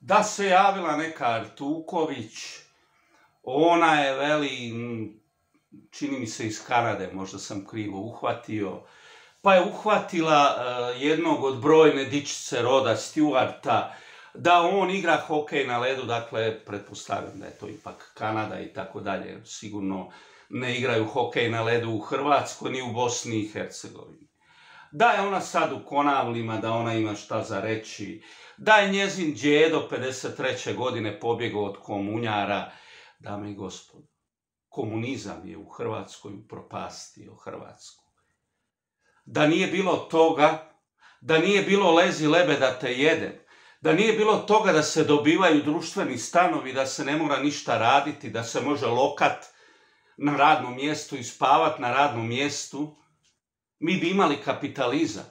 da se javila neka Artuković, ona je, veli, čini mi se iz Kanade, možda sam krivo uhvatio, pa je uhvatila eh, jednog od brojne dičice roda Stewarta, da on igra hokej na ledu, dakle, pretpostavljam da je to ipak Kanada i tako dalje, sigurno ne igraju hokej na ledu u Hrvatskoj ni u Bosni i Hercegovini. Da je ona sad u Konavlima, da ona ima šta za reći, da je njezin djedo 53. godine pobjegao od komunjara, dame i gospodo, komunizam je u Hrvatskoj upropastio Hrvatsku. Da nije bilo toga, da nije bilo lezi lebe da te jedem, da nije bilo toga da se dobivaju društveni stanovi, da se ne mora ništa raditi, da se može lokat na radnom mjestu i spavat na radnom mjestu, mi bi imali kapitalizam.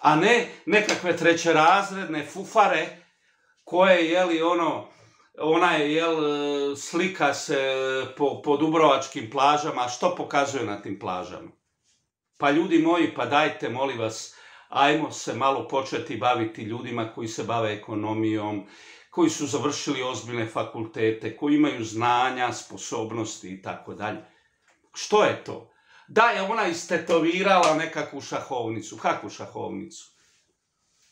A ne nekakve trećerazredne fufare koje, jeli, ono, ona je, jel, slika se po, po Dubrovačkim plažama, što pokazuje na tim plažama? Pa ljudi moji, pa dajte, molim vas, ajmo se malo početi baviti ljudima koji se bave ekonomijom, koji su završili ozbiljne fakultete, koji imaju znanja, sposobnosti i tako dalje. Što je to? Da je ona istetovirala nekakvu šahovnicu. Kakvu šahovnicu?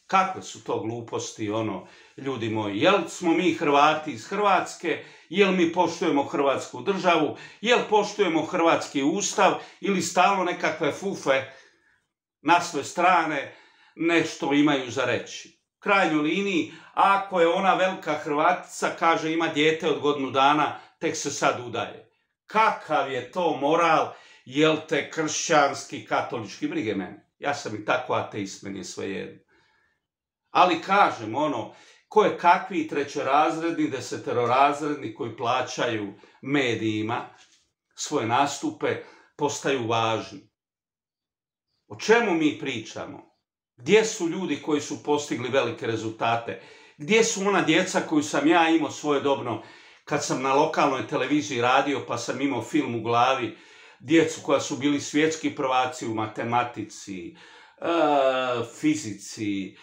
Kakve su to gluposti, ono, ljudi moji? Jel smo mi Hrvati iz Hrvatske? Jel mi poštujemo Hrvatsku državu? Jel poštujemo Hrvatski ustav? Ili stalno nekakve fufe na sve strane nešto imaju za reći? krajnjoj liniji, ako je ona velika Hrvatica, kaže ima dijete od godinu dana, tek se sad udaje. Kakav je to moral, jel te kršćanski, katolički, brige mene. Ja sam i tako ateist, meni je svejedno. Ali kažem, ono, koje kakvi trećerazredni, deseterorazredni koji plaćaju medijima svoje nastupe, postaju važni. O čemu mi pričamo? Gdje su ljudi koji su postigli velike rezultate? Gdje su ona djeca koju sam ja imao svojedobno kad sam na lokalnoj televiziji radio pa sam imao film u glavi, djecu koja su bili svjetski prvaci u matematici, e, fizici, e,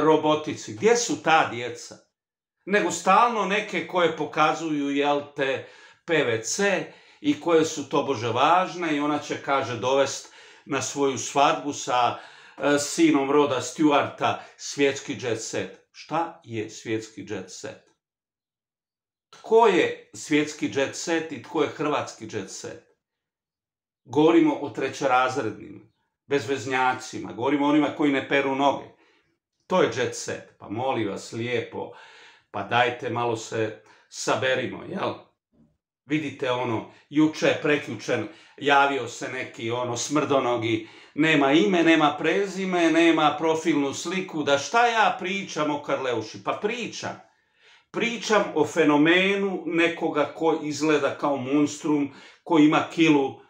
robotici. Gdje su ta djeca? Nego stalno neke koje pokazuju, jel te, PVC i koje su tobože važne i ona će, kaže, dovest na svoju svadbu sa E, sinom roda Stuarta svjetski jet set. Šta je svjetski jet set? Tko je svjetski jet set i tko je hrvatski jet set? Govorimo o trećerazrednim, bezveznjacima, govorimo o onima koji ne peru noge. To je jet set. Pa molim vas lijepo, pa dajte malo se saberimo, jel? Vidite ono, juče, prekjučen, javio se neki ono smrdonogi, nema ime, nema prezime, nema profilnu sliku, da šta ja pričam o Karleuši? Pa pričam. Pričam o fenomenu nekoga ko izgleda kao monstrum, koji ima kilu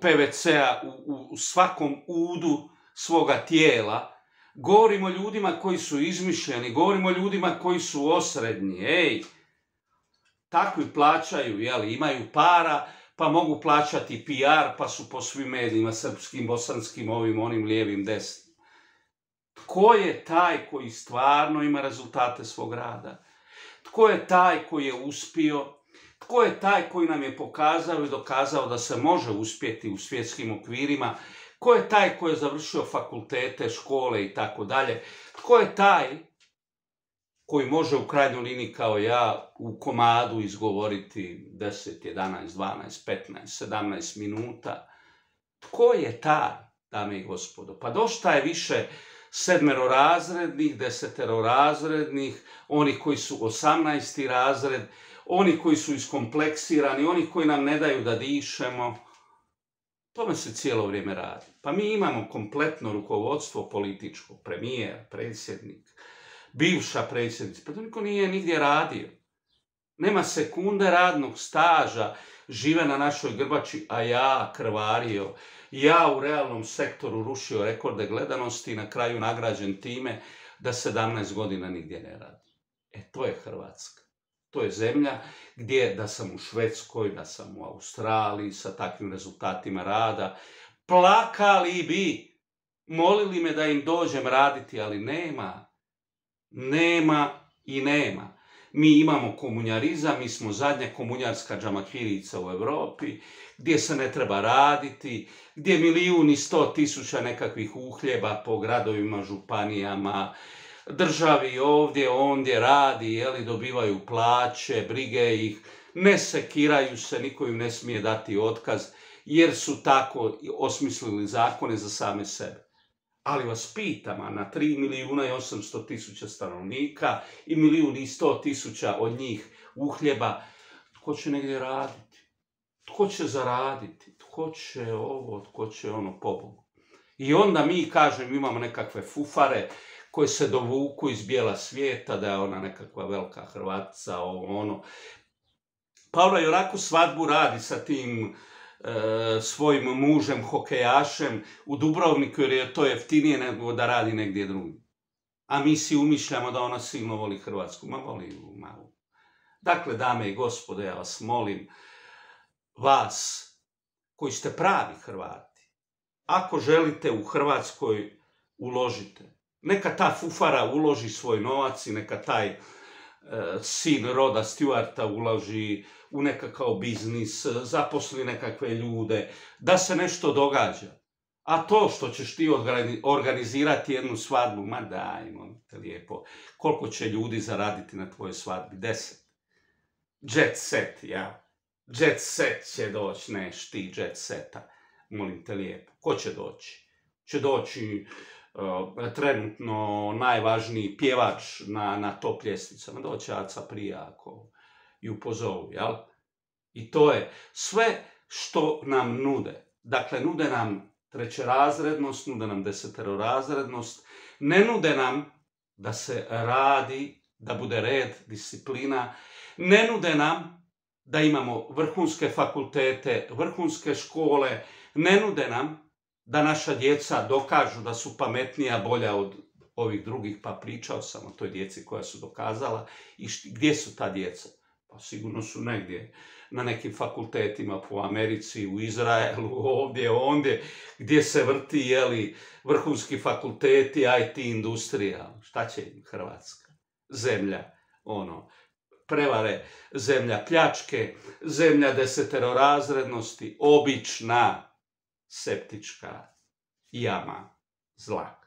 PVC-a u, u svakom udu svoga tijela. Govorimo ljudima koji su izmišljeni, govorimo ljudima koji su osrednji. Ej, takvi plaćaju, jeli, imaju para, pa mogu plaćati PR, pa su po svim medijima, srpskim, bosanskim, ovim, onim, lijevim, desnim. Tko je taj koji stvarno ima rezultate svog rada? Tko je taj koji je uspio? Tko je taj koji nam je pokazao i dokazao da se može uspjeti u svjetskim okvirima? Tko je taj koji je završio fakultete, škole i tako dalje? Tko je taj koji može u krajnjoj liniji kao ja u komadu izgovoriti 10, 11, 12, 15, 17 minuta. Tko je ta, dame i gospodo? Pa dosta je više sedmerorazrednih, deseterorazrednih, oni koji su 18. razred, oni koji su iskompleksirani, oni koji nam ne daju da dišemo. Tome se cijelo vrijeme radi. Pa mi imamo kompletno rukovodstvo političko, premijer, predsjednik, bivša predsjednica, pa to niko nije nigdje radio. Nema sekunde radnog staža, žive na našoj grbači, a ja krvario, ja u realnom sektoru rušio rekorde gledanosti i na kraju nagrađen time da 17 godina nigdje ne radi. E, to je Hrvatska. To je zemlja gdje da sam u Švedskoj, da sam u Australiji sa takvim rezultatima rada, plakali bi molili me da im dođem raditi, ali nema. Nema i nema. Mi imamo komunjarizam, mi smo zadnja komunjarska džamakirica u Europi, gdje se ne treba raditi, gdje milijun i sto tisuća nekakvih uhljeba po gradovima, županijama, državi ovdje, ondje radi, jeli, dobivaju plaće, brige ih, ne sekiraju se, niko im ne smije dati otkaz, jer su tako osmislili zakone za same sebe. Ali vas pitam, a na 3 milijuna i 800 tisuća stanovnika i milijun i 100 tisuća od njih uhljeba, tko će negdje raditi? Tko će zaraditi? Tko će ovo, tko će ono, pobogu? I onda mi, kažem, imamo nekakve fufare koje se dovuku iz bijela svijeta, da je ona nekakva velika Hrvatica, ovo ono. Pa ona i svadbu radi sa tim e, svojim mužem, hokejašem u Dubrovniku, jer je to jeftinije nego da radi negdje drugdje. A mi si umišljamo da ona silno voli Hrvatsku. Ma voli malo. Dakle, dame i gospode, ja vas molim, vas koji ste pravi Hrvati, ako želite u Hrvatskoj uložite, neka ta fufara uloži svoj novac i neka taj e, sin roda Stuarta uloži u nekakav biznis, zaposli nekakve ljude, da se nešto događa. A to što ćeš ti organizirati jednu svadbu, ma daj, te lijepo, koliko će ljudi zaraditi na tvojoj svadbi? Deset. Jet set, ja. Jet set će doći, neš ti jet seta, molim te lijepo. Ko će doći? Će doći trenutno najvažniji pjevač na, na top ljestvicama, doći Aca Prijako i upozovu, jel? I to je sve što nam nude. Dakle, nude nam trećerazrednost, nude nam deseterorazrednost, ne nude nam da se radi, da bude red, disciplina, ne nude nam da imamo vrhunske fakultete, vrhunske škole, ne nude nam da naša djeca dokažu da su pametnija, bolja od ovih drugih, pa pričao sam o toj djeci koja su dokazala i gdje su ta djeca? Pa sigurno su negdje na nekim fakultetima po Americi, u Izraelu, ovdje, ondje, gdje se vrti, jeli, vrhunski fakulteti, IT industrija. Šta će im Hrvatska? Zemlja, ono, prevare, zemlja pljačke, zemlja deseterorazrednosti, obična septička jama zla.